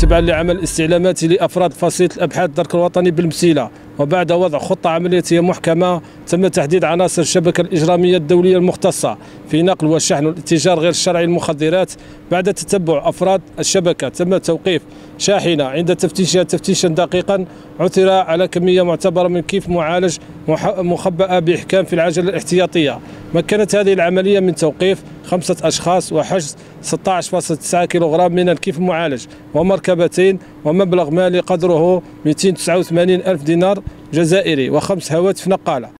تبعا لعمل استعلامات لأفراد فصيله الأبحاث الدرك الوطني بالمسيلة. وبعد وضع خطة عملياتيه محكمة تم تحديد عناصر الشبكة الإجرامية الدولية المختصة في نقل وشحن والاتجار غير الشرعي للمخدرات. بعد تتبع أفراد الشبكة تم توقيف شاحنة عند تفتيشها تفتيشا دقيقا. عثر على كمية معتبرة من كيف معالج مخبأة بإحكام في العجلة الاحتياطية. مكنت هذه العملية من توقيف خمسة أشخاص وحجز 16.9 كيلوغرام من الكيف المعالج ومركبتين ومبلغ مالي قدره 289 ألف دينار جزائري وخمس هواتف نقالة.